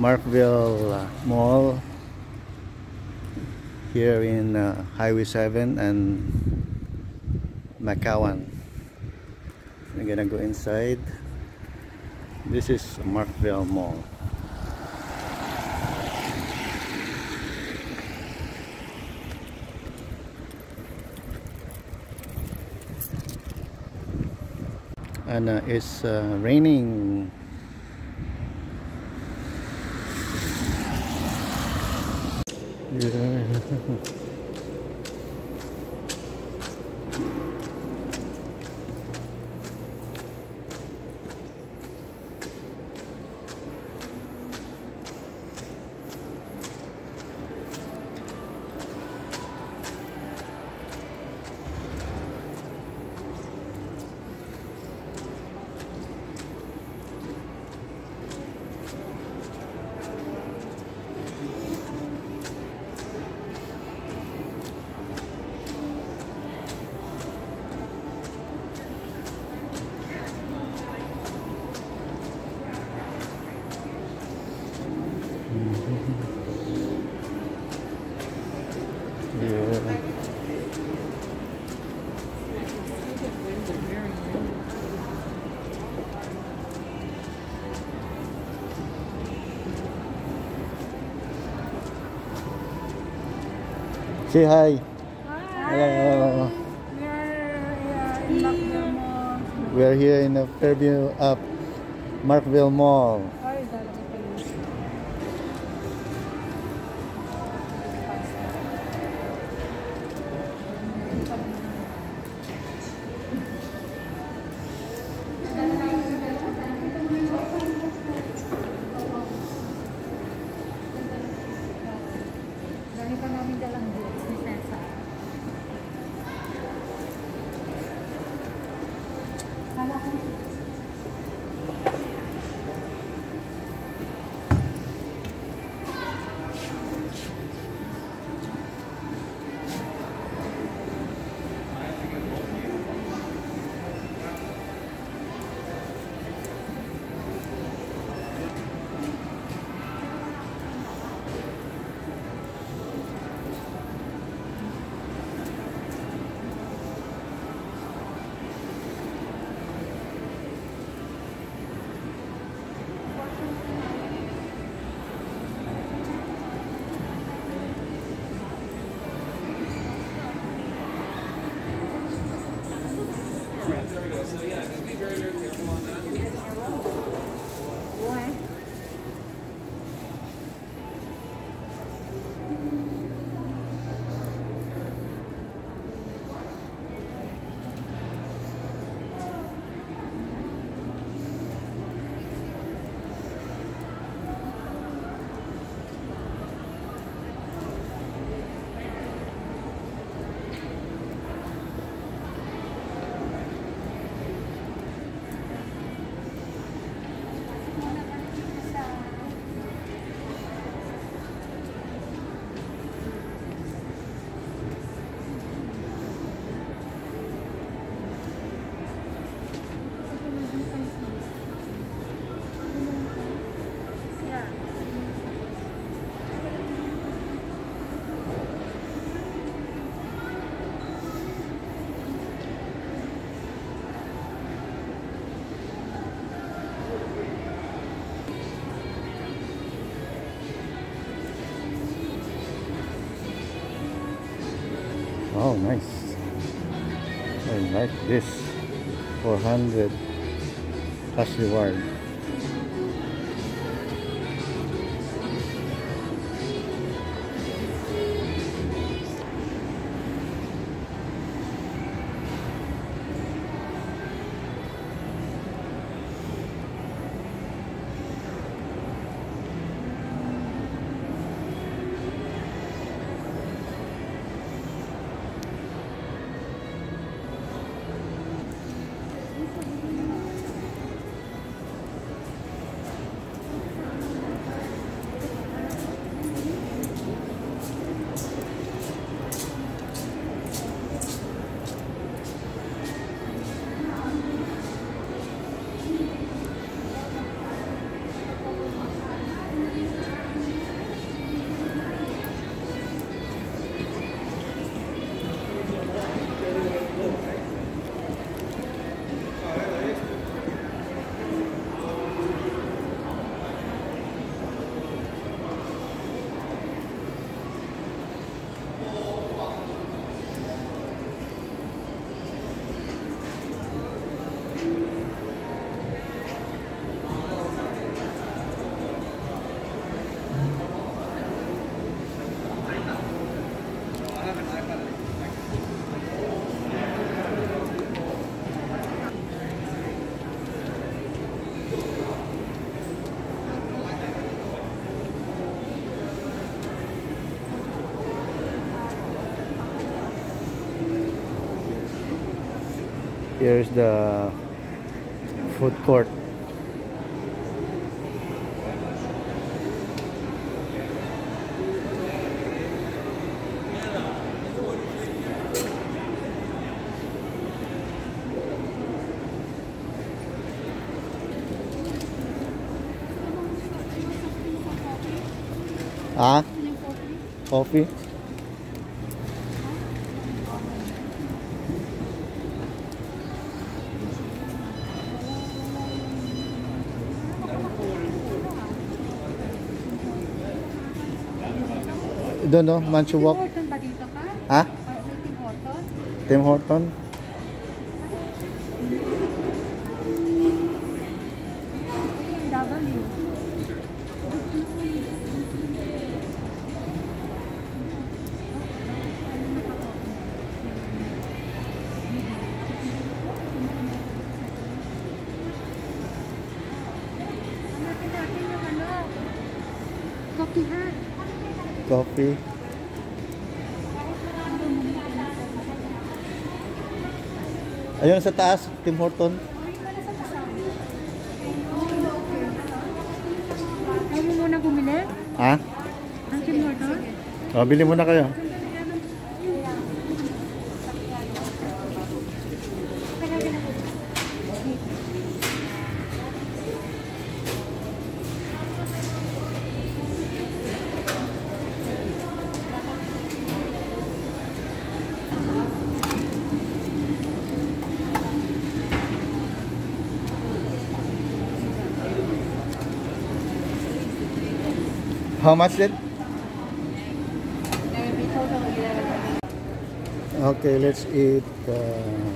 Markville uh, Mall here in uh, Highway 7 and Macauan. I'm gonna go inside. This is Markville Mall. and uh, it's uh, raining gì đây Say hi. Hello. We're uh, in Macdon Mall. We're here in the Fairview up Markville Mall. So yeah, just be very, very careful on that. Oh, nice. I like this. 400 plus reward. Here's the food court. Ah, coffee. Doon no, Manchu Tim Walk. Horton ba dito ka? Ha? Tim Horton? Tim Horton. Coffee. Ayun sa taas, Tim Horton. Ayaw mo muna bumili? Ha? Ang Tim Horton? O, bili muna kayo. how much did? Okay, let's eat. Uh,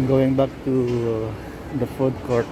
I'm going back to uh, the food court.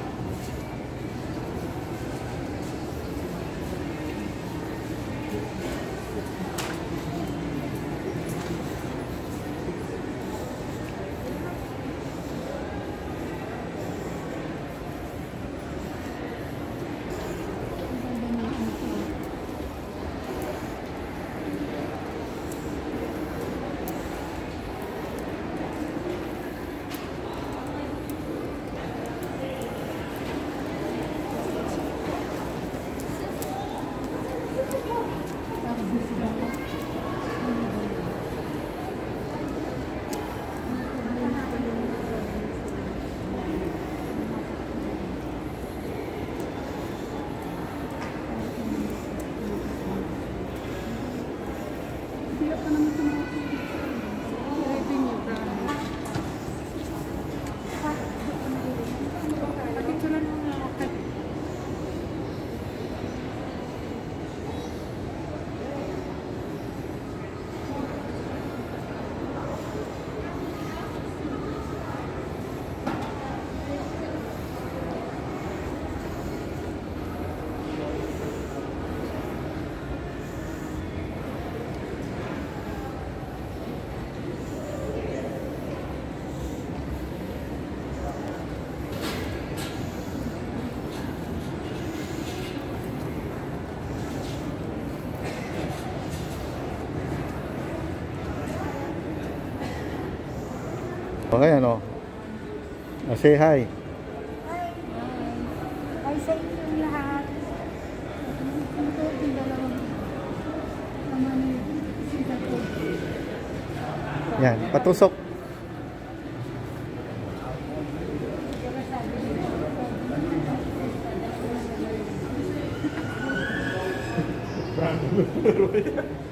Okay, ano? Uh, say hi. Hi. Hi sa inyong lahat. Ito yung dalawang naman. Yan, patusok. At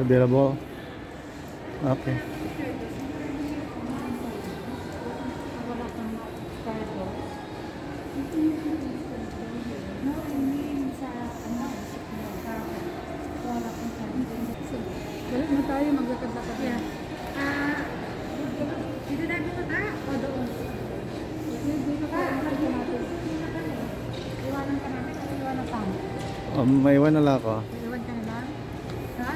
kang cargo. Balik na tayo, maglakad-lakad na. Yeah. Ah, dito na dito ka? O doon? Dito ka, maglakad natin. Iwanan ka o iwanan ka? Um, may iwan na lang ako. Iwan ka na lang? Ha?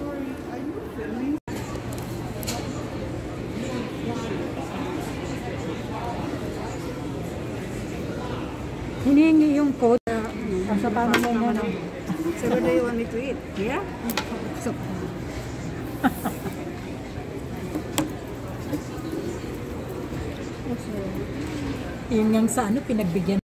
Sorry, are you filming? Yung code. Uh, sa paano mo mo na? So what do you want me to eat? Yeah? So, yun yung sa ano, pinagbigyan